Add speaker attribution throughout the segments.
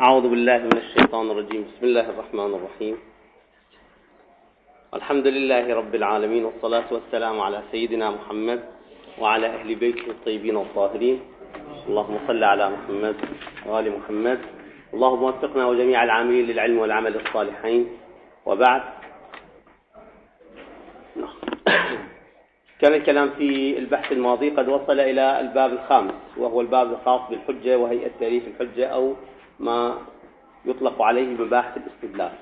Speaker 1: أعوذ بالله من الشيطان الرجيم. بسم الله الرحمن الرحيم. الحمد لله رب العالمين والصلاة والسلام على سيدنا محمد وعلى أهل بيته الطيبين الطاهرين. اللهم صل على محمد وآل محمد. اللهم وفقنا وجميع العاملين للعلم والعمل الصالحين. وبعد. كان الكلام في البحث الماضي قد وصل إلى الباب الخامس وهو الباب الخاص بالحجة وهيئة تاريخ الحجة أو ما يطلق عليه مباحث الاستدلال.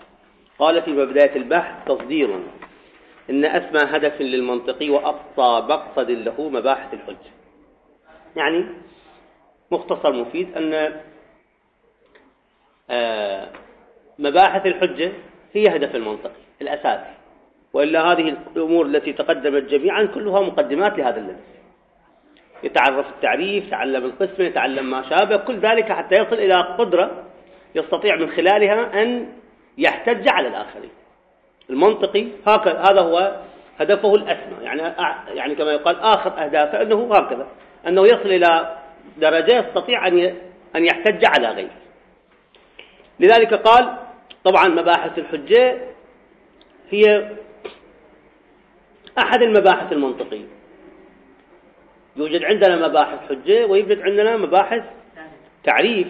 Speaker 1: قال في بداية البحث تصدير. إن أسمى هدف للمنطقي وأقصى مقصد له مباحث الحجة. يعني مختصر مفيد أن آه، مباحث الحجة هي هدف المنطقي الأساسي وإلا هذه الأمور التي تقدمت جميعا كلها مقدمات لهذا الذي. يتعرف التعريف يتعلم القسم يتعلم ما شابه كل ذلك حتى يصل إلى قدرة يستطيع من خلالها أن يحتج على الآخرين. المنطقي هكذا هذا هو هدفه الأسمى. يعني يعني كما يقال آخر أهدافه أنه هكذا أنه يصل إلى درجة يستطيع أن أن يحتج على غيره. لذلك قال طبعا مباحث الحجة هي أحد المباحث المنطقية. يوجد عندنا مباحث حجة ويوجد عندنا مباحث تعريف.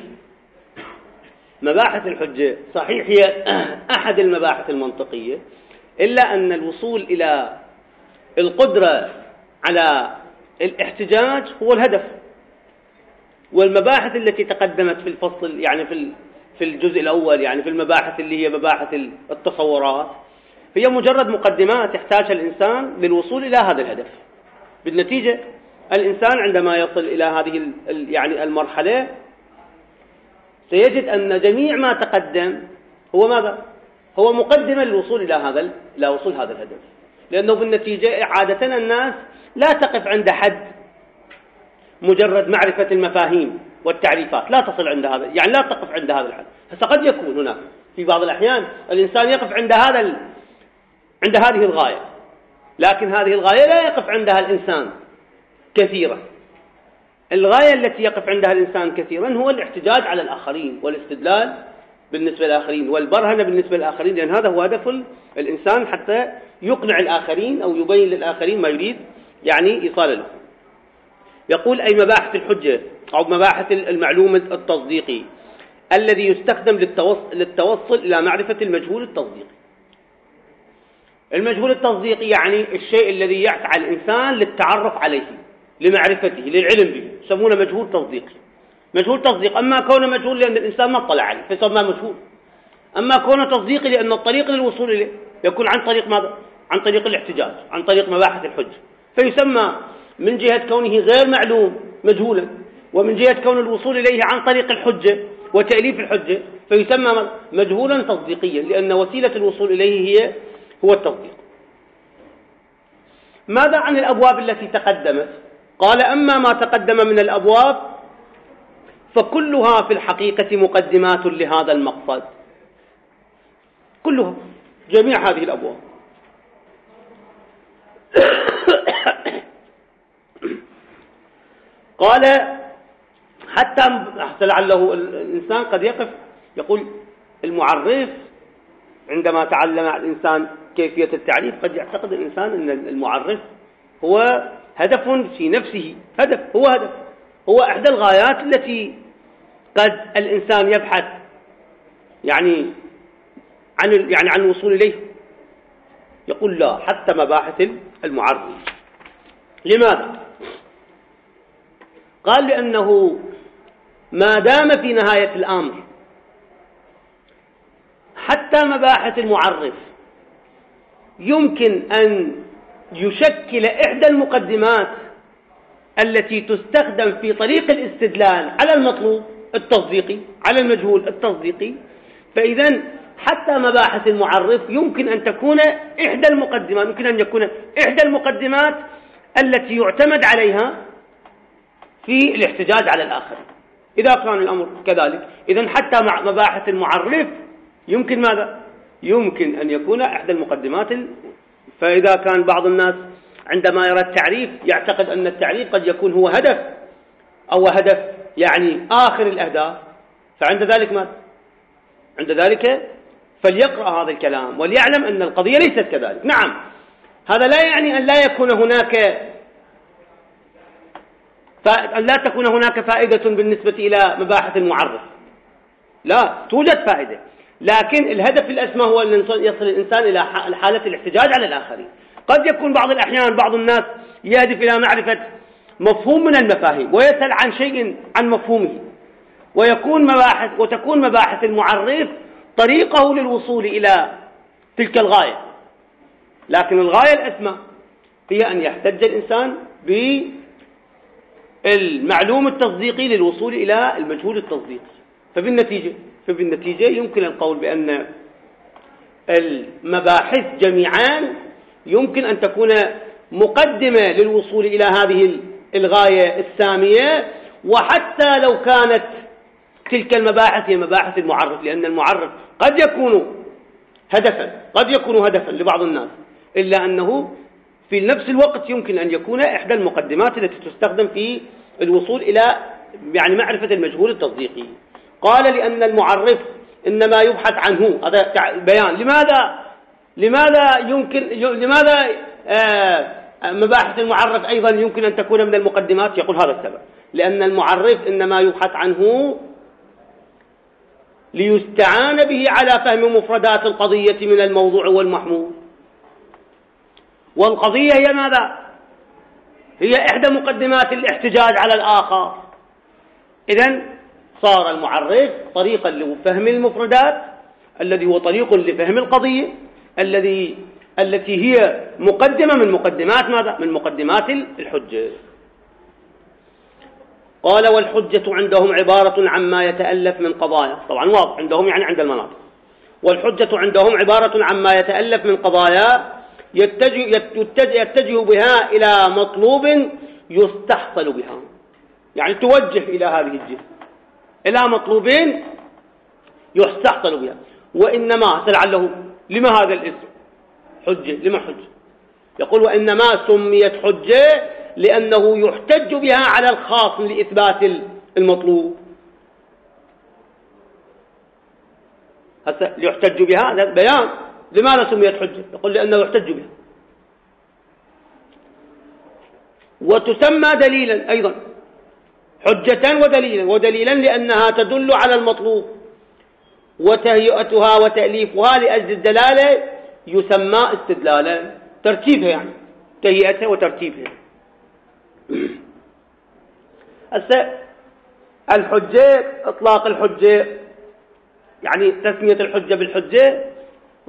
Speaker 1: مباحث الحجة صحيح هي أحد المباحث المنطقية إلا أن الوصول إلى القدرة على الاحتجاج هو الهدف. والمباحث التي تقدمت في الفصل يعني في في الجزء الأول يعني في المباحث اللي هي مباحث التصورات هي مجرد مقدمات يحتاجها الإنسان للوصول إلى هذا الهدف. بالنتيجة الإنسان عندما يصل إلى هذه يعني المرحلة سيجد أن جميع ما تقدم هو ماذا؟ هو مقدمة للوصول إلى هذا إلى وصول هذا الهدف لأنه بالنتيجة عادة الناس لا تقف عند حد مجرد معرفة المفاهيم والتعريفات لا تصل عند هذا يعني لا تقف عند هذا الحد هسه قد يكون هناك في بعض الأحيان الإنسان يقف عند هذا. عند هذه الغاية لكن هذه الغاية لا يقف عندها الإنسان كثيرا الغاية التي يقف عندها الإنسان كثيرا هو الاحتجاج على الآخرين والاستدلال بالنسبة للآخرين والبرهنة بالنسبة للآخرين لأن هذا هو هدف الإنسان حتى يقنع الآخرين أو يبين للآخرين ما يريد يعني إيصال له. يقول أي مباحث الحجة أو مباحث المعلومة التصديقي الذي يستخدم للتوصل إلى معرفة المجهول التصديقي. المجهول التصديقي يعني الشيء الذي يسعى الإنسان للتعرف عليه. لمعرفته للعلم به يسمونه مجهول تصديقي مجهول تصديق أما كونه مجهول لأن الإنسان ما اطلع عليه فيسمى مجهول. أما كونه تصديقي لأن الطريق للوصول إليه يكون عن طريق ماذا؟ عن طريق الاحتجاج عن طريق مباحث الحجة. فيسمى من جهة كونه غير معلوم مجهولا ومن جهة كون الوصول إليه عن طريق الحجة وتأليف الحجة فيسمى مجهولا تصديقيا لأن وسيلة الوصول إليه هي هو التصديق. ماذا عن الأبواب التي تقدمت؟ قال أما ما تقدم من الأبواب فكلها في الحقيقة مقدمات لهذا المقصد. كلها. جميع هذه الأبواب. قال حتى لعله الإنسان قد يقف يقول المعرف عندما تعلم الإنسان كيفية التعريف قد يعتقد الإنسان أن المعرف هو هدف في نفسه. هدف هو هدف. هو إحدى الغايات التي قد الإنسان يبحث يعني عن يعني عن الوصول إليه. يقول لا حتى مباحث المعرف لماذا؟ قال لأنه ما دام في نهاية الأمر حتى مباحث المعرف يمكن أن يشكل إحدى المقدمات التي تستخدم في طريق الاستدلال على المطلوب التصديقي على المجهول التصديقي. فإذا حتى مباحث المعرف يمكن أن تكون إحدى المقدمات يمكن أن يكون إحدى المقدمات التي يعتمد عليها في الاحتجاج على الآخرين إذا كان الأمر كذلك. إذا حتى مع مباحث المعرف يمكن ماذا؟ يمكن أن يكون إحدى المقدمات فإذا كان بعض الناس عندما يرى التعريف يعتقد أن التعريف قد يكون هو هدف أو هدف يعني آخر الأهداف. فعند ذلك ما؟ عند ذلك فليقرأ هذا الكلام وليعلم أن القضية ليست كذلك. نعم. هذا لا يعني أن لا يكون هناك أن لا تكون هناك فائدة بالنسبة إلى مباحث المعرف. لا توجد فائدة. لكن الهدف الأسمى هو أن يصل الإنسان إلى حالة الاحتجاج على الآخرين. قد يكون بعض الأحيان بعض الناس يهدف إلى معرفة مفهوم من المفاهيم ويسأل عن شيء عن مفهومه ويكون مباحث وتكون مباحث المعرف طريقه للوصول إلى تلك الغاية. لكن الغاية الأسمى هي أن يحتج الإنسان بالمعلوم التصديقي للوصول إلى المجهول التصديقي. فبالنتيجة فبالنتيجة يمكن القول بأن المباحث جميعا يمكن أن تكون مقدمة للوصول إلى هذه الغاية السامية وحتى لو كانت تلك المباحث هي مباحث المعرف لأن المعرف قد يكون هدفا قد يكون هدفا لبعض الناس إلا أنه في نفس الوقت يمكن أن يكون إحدى المقدمات التي تستخدم في الوصول إلى يعني معرفة المجهول التصديقي. قال لأن المعرف إنما يبحث عنه. هذا بيان. لماذا؟ لماذا يمكن لماذا آه مباحث المعرف أيضا يمكن أن تكون من المقدمات؟ يقول هذا السبب. لأن المعرف إنما يبحث عنه ليستعان به على فهم مفردات القضية من الموضوع والمحمول. والقضية هي ماذا؟ هي إحدى مقدمات الاحتجاج على الآخر. إذا صار المعرف طريقا لفهم المفردات الذي هو طريق لفهم القضية الذي التي هي مقدمة من مقدمات ماذا؟ من مقدمات الحجة. قال والحجة عندهم عبارة عما يتألف من قضايا. طبعا واضح عندهم يعني عند المناطق. والحجة عندهم عبارة عما يتألف من قضايا يتجه, يتجه بها إلى مطلوب يستحصل بها. يعني توجه إلى هذه الجهة. إلى مطلوبين يستحصل بها. وإنما لعله لما هذا الاسم؟ حجة. لما حجة؟ يقول وإنما سميت حجة لأنه يحتج بها على الخاص لإثبات المطلوب. هسه يحتج بها هذا بيان. لماذا سميت حجة؟ يقول لأنه يحتج بها. وتسمى دليلا أيضا. حجة ودليلا ودليلا لأنها تدل على المطلوب وتهيئتها وتأليفها لأجل الدلالة يسمى استدلالا ترتيبها يعني تهيئتها وترتيبها. هسه الحجة إطلاق الحجة يعني تسمية الحجة بالحجة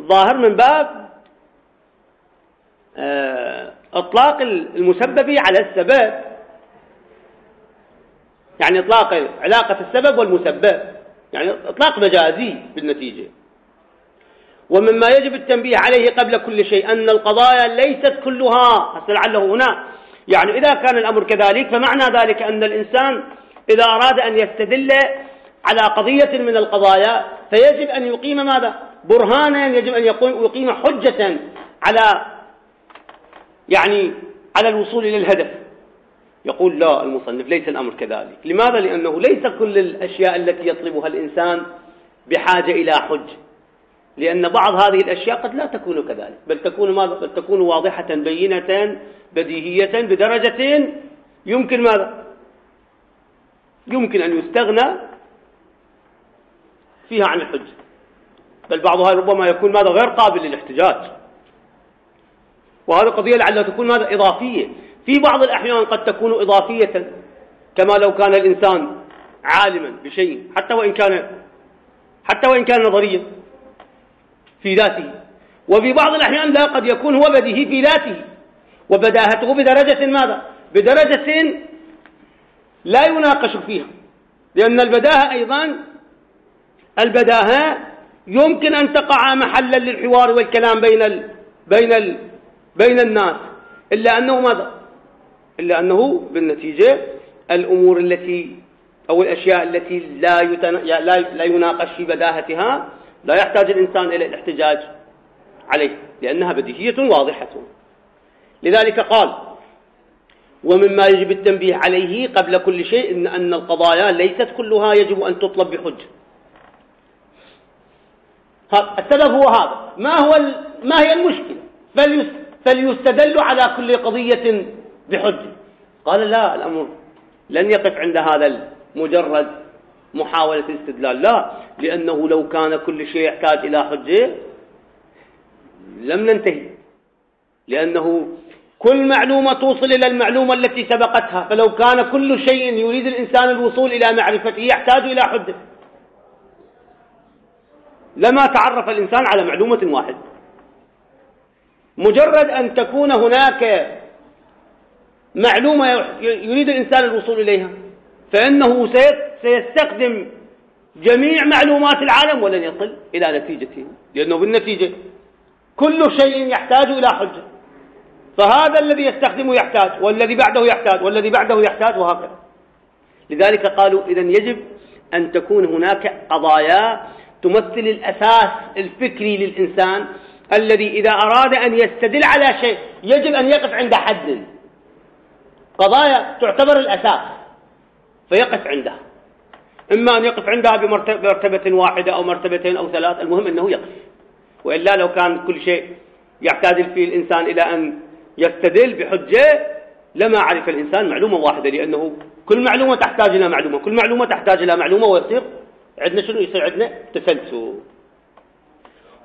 Speaker 1: ظاهر من باب آه، إطلاق المسبب على السبب. يعني إطلاق علاقة السبب والمسبب يعني إطلاق مجازي بالنتيجة. ومما يجب التنبيه عليه قبل كل شيء أن القضايا ليست كلها لعله هنا يعني إذا كان الأمر كذلك فمعنى ذلك أن الإنسان إذا أراد أن يستدل على قضية من القضايا فيجب أن يقيم ماذا؟ برهانا يجب أن يقيم حجة على يعني على الوصول إلى الهدف. يقول لا المصنف ليس الأمر كذلك. لماذا؟ لأنه ليس كل الأشياء التي يطلبها الإنسان بحاجة إلى حج. لأن بعض هذه الأشياء قد لا تكون كذلك. بل تكون ماذا؟ بل تكون واضحة بينة بديهية بدرجة. يمكن ماذا؟ يمكن أن يستغنى فيها عن الحجة بل بعضها ربما يكون ماذا؟ غير قابل للاحتجاج. وهذه قضية لعلها تكون ماذا؟ إضافية. في بعض الأحيان قد تكون إضافية كما لو كان الإنسان عالما بشيء حتى وإن كان حتى وإن كان نظريا في ذاته. وفي بعض الأحيان لا قد يكون هو بديهي في ذاته. وبداهته بدرجة ماذا؟ بدرجة لا يناقش فيها. لأن البداهة أيضا البداهة يمكن أن تقع محلا للحوار والكلام بين ال بين ال بين الناس. إلا أنه ماذا؟ إلا أنه بالنتيجة الأمور التي أو الأشياء التي لا, يتن... لا... لا يناقش في بداهتها لا يحتاج الإنسان إلى الاحتجاج عليه لأنها بديهية واضحة. لذلك قال ومما يجب التنبيه عليه قبل كل شيء إن, أن القضايا ليست كلها يجب أن تطلب بحجة. السبب هو هذا. ما هو ما هي المشكلة؟ فليستدل على كل قضية بحجة. قال لا الأمر لن يقف عند هذا مجرد محاولة الاستدلال. لا لأنه لو كان كل شيء يحتاج إلى حجة لم ننتهي. لأنه كل معلومة توصل إلى المعلومة التي سبقتها. فلو كان كل شيء يريد الإنسان الوصول إلى معرفته يحتاج إلى حجة. لما تعرف الإنسان على معلومة واحدة. مجرد أن تكون هناك معلومة يريد الإنسان الوصول إليها فإنه سيستخدم جميع معلومات العالم ولن يصل إلى نتيجته لأنه بالنتيجة كل شيء يحتاج إلى حجة. فهذا الذي يستخدمه يحتاج والذي بعده يحتاج والذي بعده يحتاج وهكذا. لذلك قالوا إذا يجب أن تكون هناك قضايا تمثل الأساس الفكري للإنسان الذي إذا أراد أن يستدل على شيء يجب أن يقف عند حد. قضايا تعتبر الأساس فيقف عندها إما أن يقف عندها بمرتبة واحدة أو مرتبتين أو ثلاث المهم أنه يقف. وإلا لو كان كل شيء يحتاج فيه الإنسان إلى أن يستدل بحجة لما عرف الإنسان معلومة واحدة لأنه كل معلومة تحتاج إلى معلومة كل معلومة تحتاج إلى معلومة ويصير عندنا شنو؟ يصير عندنا تسلسل.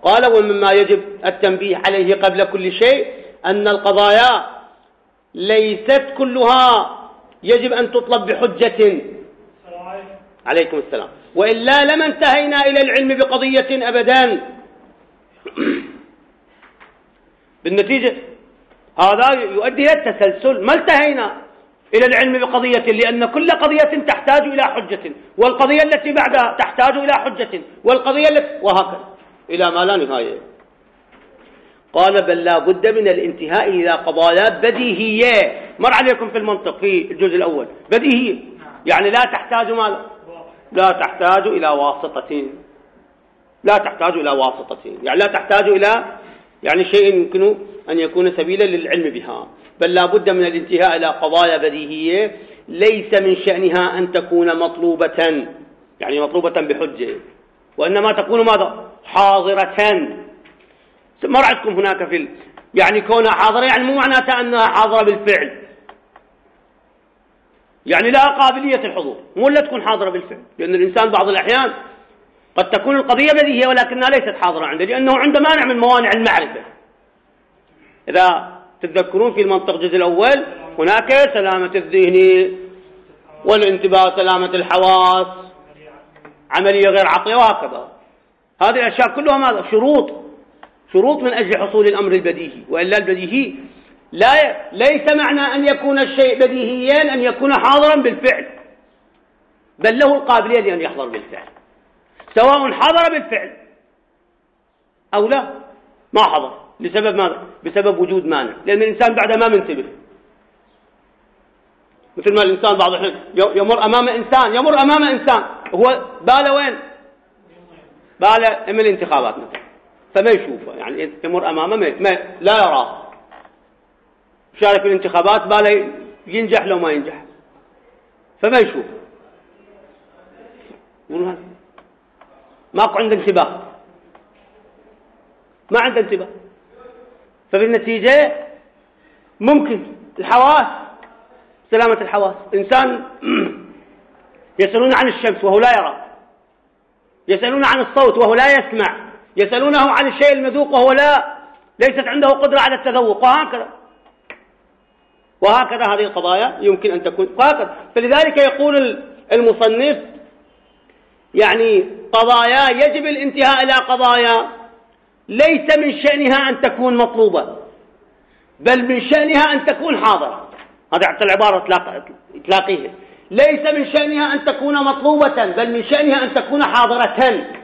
Speaker 1: قال ومما يجب التنبيه عليه قبل كل شيء أن القضايا ليست كلها يجب أن تطلب بحجة. عليكم السلام. وإلا لما انتهينا إلى العلم بقضية أبدا. بالنتيجة هذا يؤدي إلى التسلسل. ما انتهينا إلى العلم بقضية؟ لأن كل قضية تحتاج إلى حجة. والقضية التي بعدها تحتاج إلى حجة. والقضية التي وهكذا. إلى ما لا نهاية. قال بل لا بد من الانتهاء إلى قضايا بديهية. مر عليكم في المنطق في الجزء الأول. بديهية. يعني لا تحتاج ماذا لا تحتاج إلى واسطة. لا تحتاج إلى واسطة. يعني لا تحتاج إلى يعني شيء يمكن أن يكون سبيلا للعلم بها. بل لا بد من الانتهاء إلى قضايا بديهية. ليس من شأنها أن تكون مطلوبة. يعني مطلوبة بحجة. وإنما تكون ماذا؟ حاضرة. مر عندكم هناك في. يعني كونها حاضرة يعني مو معناتها أنها حاضرة بالفعل. يعني لها قابلية الحضور مو لا تكون حاضرة بالفعل. لأن الإنسان بعض الأحيان قد تكون القضية بديهية ولكنها ليست حاضرة عنده لأنه عنده مانع من موانع المعرفة. إذا تتذكرون في المنطق الجزء الأول هناك سلامة الذهن والانتباه سلامة الحواس عملية غير عقلية وهكذا. هذه الأشياء كلها ماذا؟ شروط. شروط من أجل حصول الأمر البديهي وإلا البديهي لا ليس معنى أن يكون الشيء بديهيا أن يكون حاضرا بالفعل بل له القابلية لأن يحضر بالفعل. سواء حضر بالفعل أو لا ما حضر. لسبب ماذا؟ بسبب وجود مانع. لأن الإنسان بعد ما منتبه. مثل ما الإنسان بعض الحين يمر أمام إنسان يمر أمام إنسان هو بالة وين؟ بالة من الانتخابات مثلا. فما يشوفه. يعني يمر أمامه ما لا يراه. شارك في الانتخابات باله ينجح لو ما ينجح. فما يشوف ماكو عنده انتباه. ما عنده انتباه. فبالنتيجة ممكن الحواس سلامة الحواس. إنسان يسألون عن الشمس وهو لا يرى. يسألون عن الصوت وهو لا يسمع. يسألونه عن الشيء المذوق وهو لا ليست عنده قدرة على التذوق وهكذا. وهكذا هذه القضايا يمكن أن تكون. وهكذا. فلذلك يقول المصنف يعني قضايا يجب الانتهاء إلى قضايا ليس من شأنها أن تكون مطلوبة بل من شأنها أن تكون حاضرة. هذه حتى العبارة تلاقيها ليس من شأنها أن تكون مطلوبة بل من شأنها أن تكون حاضرة.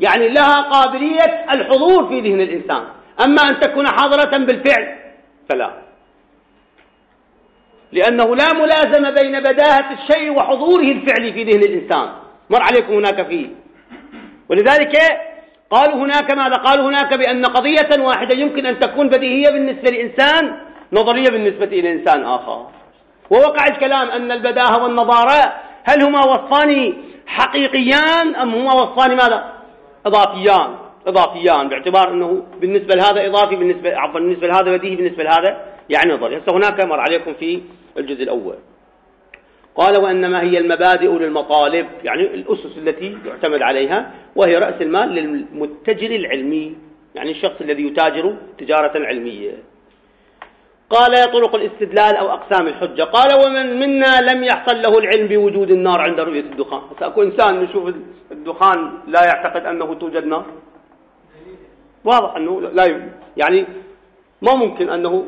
Speaker 1: يعني لها قابلية الحضور في ذهن الإنسان. أما أن تكون حاضرة بالفعل فلا. لأنه لا ملازمة بين بداهة الشيء وحضوره الفعلي في ذهن الإنسان. مر عليكم هناك فيه. ولذلك قالوا هناك ماذا؟ قالوا هناك بأن قضية واحدة يمكن أن تكون بديهية بالنسبة لإنسان نظرية بالنسبة إلى إنسان آخر. ووقع الكلام أن البداهة والنظارة هل هما وصفان حقيقيان أم هما وصفان ماذا؟ إضافيان إضافيان باعتبار أنه بالنسبة لهذا إضافي بالنسبة عفوا بالنسبة لهذا بديهي بالنسبة لهذا يعني نظري. هسه هناك مر عليكم في الجزء الأول. قال وإنما هي المبادئ للمطالب يعني الأسس التي يعتمد عليها وهي رأس المال للمتجر العلمي يعني الشخص الذي يتاجر تجارة علمية. قال طرق الاستدلال أو أقسام الحجة. قال ومن منا لم يحصل له العلم بوجود النار عند رؤية الدخان. أكو إنسان يشوف الدخان لا يعتقد أنه توجد نار. واضح أنه لا يعني ما ممكن أنه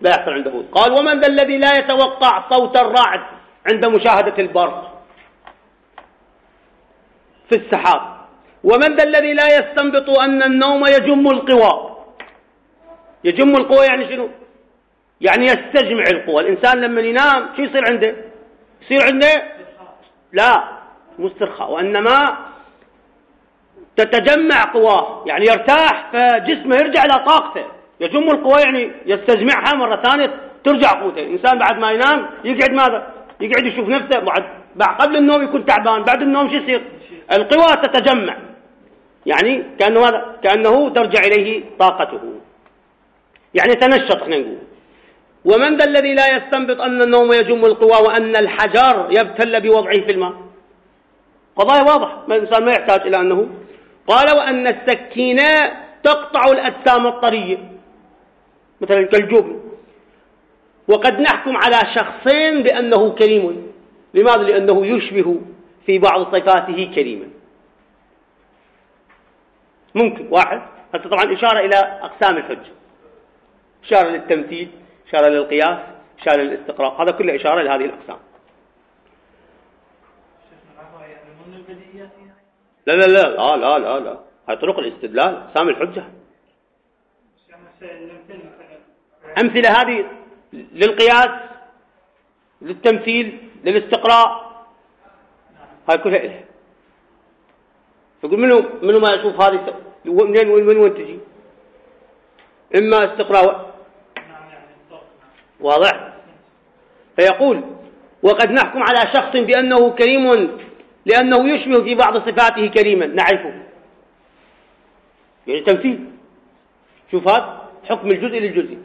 Speaker 1: لا يحصل عنده. قال ومن ذا الذي لا يتوقع صوت الرعد عند مشاهدة البرق في السحاب. ومن ذا الذي لا يستنبط أن النوم يجم القوى. يجم القوى يعني شنو؟ يعني يستجمع القوى. الإنسان لما ينام شو يصير عنده؟ يصير عنده؟ لا مسترخاء وإنما تتجمع قواه. يعني يرتاح فجسمه يرجع إلى طاقته. يجم القوى يعني يستجمعها مرة ثانية ترجع قوته. الإنسان بعد ما ينام يقعد ماذا؟ يقعد يشوف نفسه. بعد بعد قبل النوم يكون تعبان بعد النوم شو يصير؟ القوى تتجمع. يعني كأنه ماذا؟ كأنه ترجع إليه طاقته. يعني تنشط إحنا نقول. ومن ذا الذي لا يستنبط أن النوم يجم القوى وأن الحجر يبتل بوضعه في الماء؟ قضايا واضحة ما الإنسان ما يحتاج إلى أنه قال وأن السكينة تقطع الأجسام الطرية مثلا كالجبن. وقد نحكم على شخصين بأنه كريم. لماذا؟ لأنه يشبه في بعض صفاته كريما. ممكن واحد. هذا طبعا إشارة إلى أقسام الحجة؟ إشارة للتمثيل. إشارة للقياس إشارة للاستقراء. هذا كله إشارة لهذه الأقسام. لا لا لا لا لا لا لا. هاي طرق الاستدلال. أقسام الحجة. أمثلة هذه للقياس للتمثيل للاستقراء. هاي كلها إلها. يقول منو منو ما يشوف هذه منين وين وين تجي؟ إما استقراء واضح؟ فيقول وقد نحكم على شخص بأنه كريم لأنه يشبه في بعض صفاته كريما. نعرفه. يعني تمثيل. شوف هذا حكم الجزء للجزء.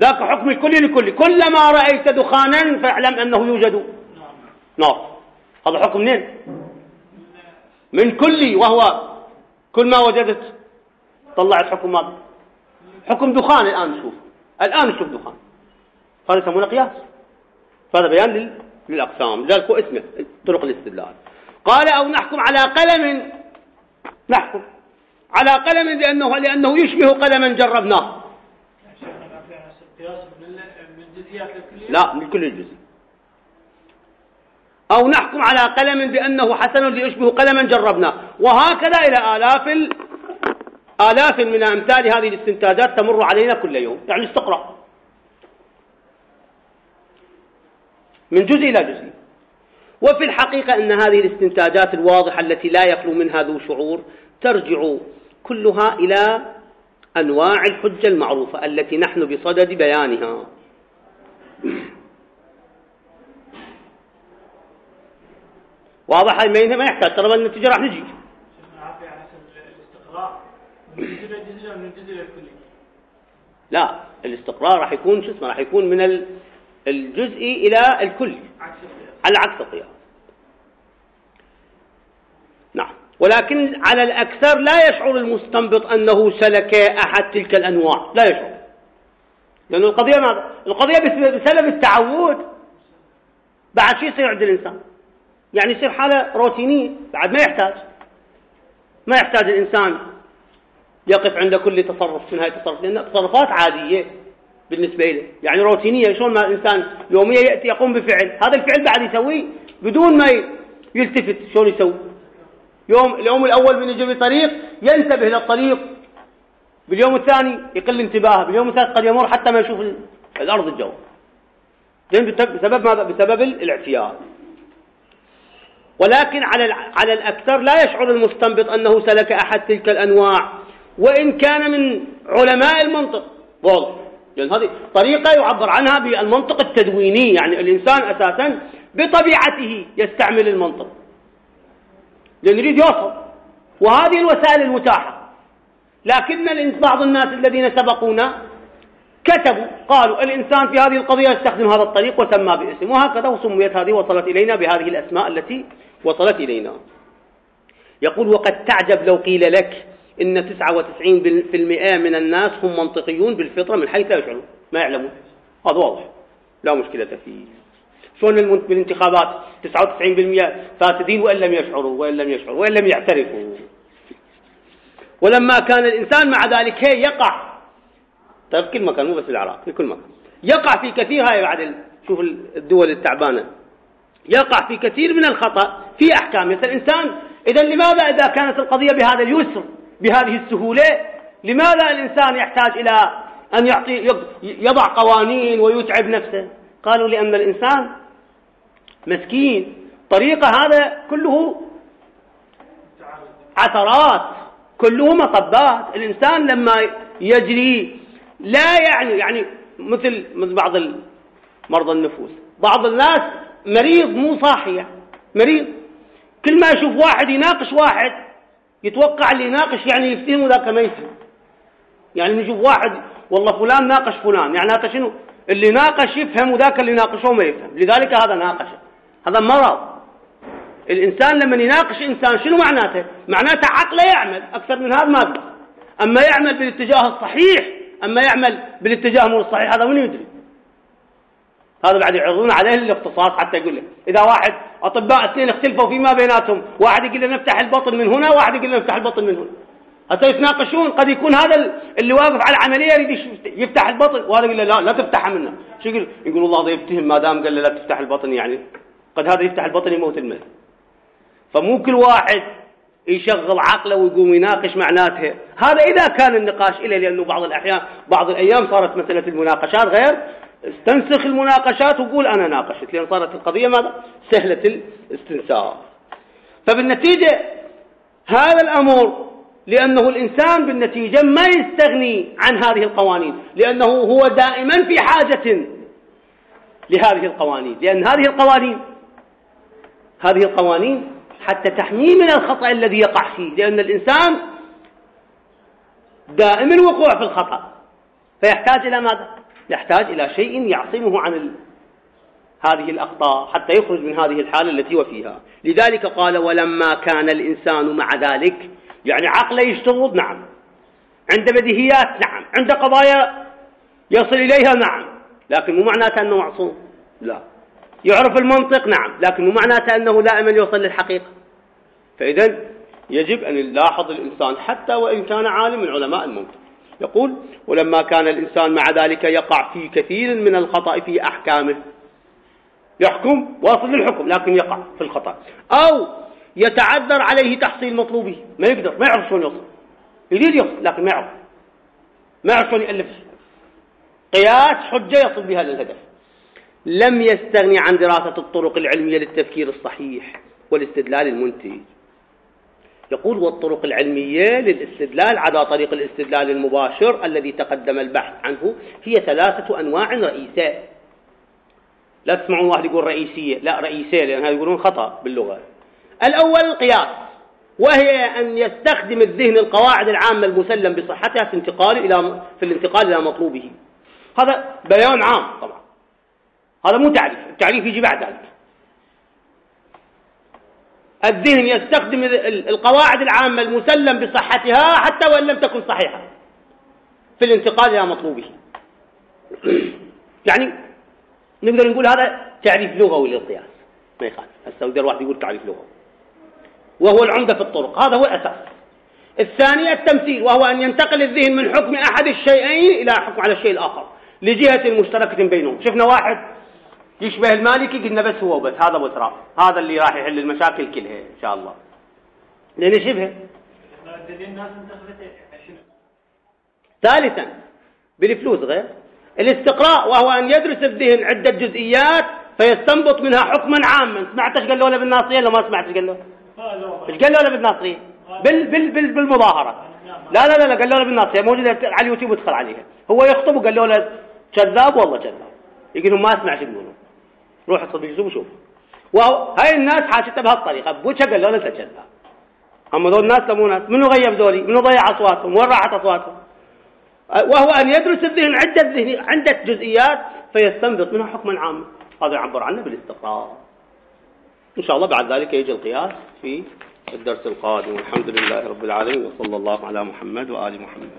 Speaker 1: ذاك حكم الكل لكل كلما رأيت دخانا فاعلم أنه يوجد. نار. هذا حكم منين؟ من كل وهو كل ما وجدت طلعت حكم ماذا حكم دخان الآن شوف. الآن نشوف دخان. هذا يسمونه قياس. فهذا بيان للأقسام. لذلك هو اسمه طرق الاستدلال. قال أو نحكم على قلم. نحكم على قلم لأنه, لأنه يشبه قلما جربناه. لا من كل الجزء أو نحكم على قلم بأنه حسن ليشبه قلما جربناه. وهكذا إلى آلاف آلاف من أمثال هذه الاستنتاجات تمر علينا كل يوم. يعني استقرأ. من جزء إلى جزء. وفي الحقيقة أن هذه الاستنتاجات الواضحة التي لا يخلو منها ذو شعور ترجع كلها إلى أنواع الحجة المعروفة التي نحن بصدد بيانها. واضح؟ ما يحتاج. ترى النتيجة راح نجي. لا الاستقرار راح يكون شو اسمه راح يكون من الجزئي إلى الكلي. على عكس القياس. نعم. ولكن على الأكثر لا يشعر المستنبط أنه سلك أحد تلك الأنواع. لا يشعر. لأن القضية ماذا؟ القضية بسبب التعود. بعد شيء يصير عند الإنسان؟ يعني يصير حالة روتينية. بعد ما يحتاج. ما يحتاج الإنسان يقف عند كل تصرف من هاي التصرف؟ لأن تصرفات عادية بالنسبة له يعني روتينية شلون ما الإنسان يوميا يأتي يقوم بفعل هذا الفعل بعد يسويه بدون ما يلتفت شلون يسوي. يوم اليوم الأول من يجي بطريق ينتبه للطريق باليوم الثاني يقل انتباهه باليوم الثالث قد يمر حتى ما يشوف الأرض الجو. بسبب ماذا؟ بسبب الاعتياد. ولكن على على الأكثر لا يشعر المستنبط أنه سلك أحد تلك الأنواع. وإن كان من علماء المنطق. واضح. لأن هذه طريقة يعبر عنها بالمنطق التدويني. يعني الإنسان أساسا بطبيعته يستعمل المنطق. لأن يريد يوصل. وهذه الوسائل المتاحة. لكن بعض الناس الذين سبقونا كتبوا قالوا الإنسان في هذه القضية يستخدم هذا الطريق وسمى باسم. وهكذا وسميت هذه وصلت إلينا بهذه الأسماء التي وصلت إلينا. يقول وقد تعجب لو قيل لك إن 99% من الناس هم منطقيون بالفطرة من حيث لا يشعرون ما يعلمون. هذا واضح. لا مشكلة فيه. شلون بالانتخابات 99% فاسدين وإن لم يشعروا وإن لم يشعروا وإن لم يعترفوا. ولما كان الإنسان مع ذلك يقع طيب كل مكان مو بس العراق في كل مكان. يقع في كثير هاي بعد شوف الدول التعبانة. يقع في كثير من الخطأ في أحكام. مثل الإنسان إذا لماذا إذا كانت القضية بهذا اليسر؟ بهذه السهولة لماذا الإنسان يحتاج إلى أن يعطي يضع قوانين ويتعب نفسه؟ قالوا لأن الإنسان مسكين. طريقة هذا كله عثرات كله مطبات. الإنسان لما يجري لا يعني يعني مثل مثل بعض مرضى النفوس. بعض الناس مريض مو صاحية مريض. كل ما يشوف واحد يناقش واحد يتوقع اللي يناقش يعني يفتهم وذاك ما يفهم يعني نشوف واحد والله فلان ناقش فلان. يعني هذا شنو؟ اللي ناقش يفهم وذاك اللي ناقشه ما يفهم. لذلك هذا ناقش. هذا مرض. الإنسان لما يناقش إنسان شنو معناته؟ معناته عقله يعمل. أكثر من هذا ما أقدر أما يعمل بالاتجاه الصحيح أما يعمل بالاتجاه مو الصحيح هذا من يدري؟ هذا بعد يعرضون عليه الاختصاص حتى يقول لك إذا واحد أطباء اثنين اختلفوا فيما بيناتهم. واحد يقول له نفتح البطن من هنا واحد يقول له نفتح البطن من هنا. حتى يتناقشون قد يكون هذا اللي واقف على العملية يريد يفتح البطن. وهذا يقول لا لا تفتحها منه. شو يقول؟ يقول الله هذا يفتهم ما دام قال له لا تفتح البطن يعني. قد هذا يفتح البطن يموت المريض فمو كل واحد يشغل عقله ويقوم يناقش معناتها هذا إذا كان النقاش إليه لأنه بعض الأحيان بعض الأيام صارت مسألة المناقشات غير استنسخ المناقشات وقول أنا ناقشت لأن صارت القضية ماذا؟ سهلة الاستنساخ. فبالنتيجة هذا الأمر لأنه الإنسان بالنتيجة ما يستغني عن هذه القوانين لأنه هو دائما في حاجة لهذه القوانين لأن هذه القوانين هذه القوانين حتى تحميه من الخطأ الذي يقع فيه لأن الإنسان دائما الوقوع في الخطأ. فيحتاج إلى ماذا؟ يحتاج إلى شيء يعصمه عن ال... هذه الأخطاء حتى يخرج من هذه الحالة التي هو فيها. لذلك قال ولما كان الإنسان مع ذلك يعني عقله يشتغل نعم. عند بديهيات نعم. عند قضايا يصل إليها نعم. لكن مو معناته أنه معصوم. لا. يعرف المنطق نعم. لكن مو معناته أنه دائما يوصل للحقيقة. فإذا يجب أن يلاحظ الإنسان حتى وإن كان عالم من علماء المنطق يقول ولما كان الإنسان مع ذلك يقع في كثير من الخطأ في أحكامه. يحكم واصل للحكم لكن يقع في الخطأ. أو يتعذر عليه تحصيل مطلوبه ما يقدر ما يعرف شلون يوصل يريد يوصل لكن ما يعرف. ما يعرف شلون يألف. قياس حجة يصل بها للهدف. لم يستغني عن دراسة الطرق العلمية للتفكير الصحيح والاستدلال المنتج. يقول والطرق العلمية للاستدلال على طريق الاستدلال المباشر الذي تقدم البحث عنه هي ثلاثة أنواع رئيسة. لا تسمعون واحد يقول رئيسية لا رئيسية لأن هذا يقولون خطأ باللغة. الأول القياس وهي أن يستخدم الذهن القواعد العامة المسلم بصحتها في انتقال إلى في الانتقال إلى مطلوبه. هذا بيان عام طبعا. هذا مو تعريف التعريف يجي بعد ذلك. الذهن يستخدم القواعد العامة المسلم بصحتها حتى وإن لم تكن صحيحة. في الانتقال إلى مطلوبه. يعني نقدر نقول هذا تعريف لغوي للقياس. ما يخالف. هسه يقدر واحد يقول تعريف لغوي. وهو العمدة في الطرق. هذا هو الأساس. الثاني التمثيل وهو أن ينتقل الذهن من حكم أحد الشيئين إلى حكم على الشيء الآخر. لجهة مشتركة بينهم. شفنا واحد يشبه المالكي قلنا بس هو بس هذا بتراب هذا اللي راح يحل المشاكل كلها إن شاء الله. لأن شبه ثالثا بالفلوس غير. الاستقراء وهو أن يدرس الذهن عدة جزئيات فيستنبط منها حكما عاما. سمعت إيش قال له بالناصرية لو ما سمعت إيش قال له؟ إيش قال له بالناصرية؟ بال بال بال بالمظاهرة. لا لا لا قال له بالناصرية. موجودة على اليوتيوب ادخل عليها. هو يخطب وقال له كذاب والله كذاب يقولون ما اسمع شو يقولون. روح اتصل بالجزء وشوف وهاي الناس حاشتها بهالطريقة. بوجهها قال انت كذاب أما ذول ناس مو ناس. منو غيب ذولي؟ منو ضيع أصواتهم؟ وين راحت أصواتهم؟ وهو أن يدرس الذهن عدة ذهن عدة جزئيات فيستنبط منها حكما عاما. هذا يعبر عنه بالاستقرار. إن شاء الله بعد ذلك يجي القياس في الدرس القادم. والحمد لله رب العالمين وصلى الله على محمد وآل محمد.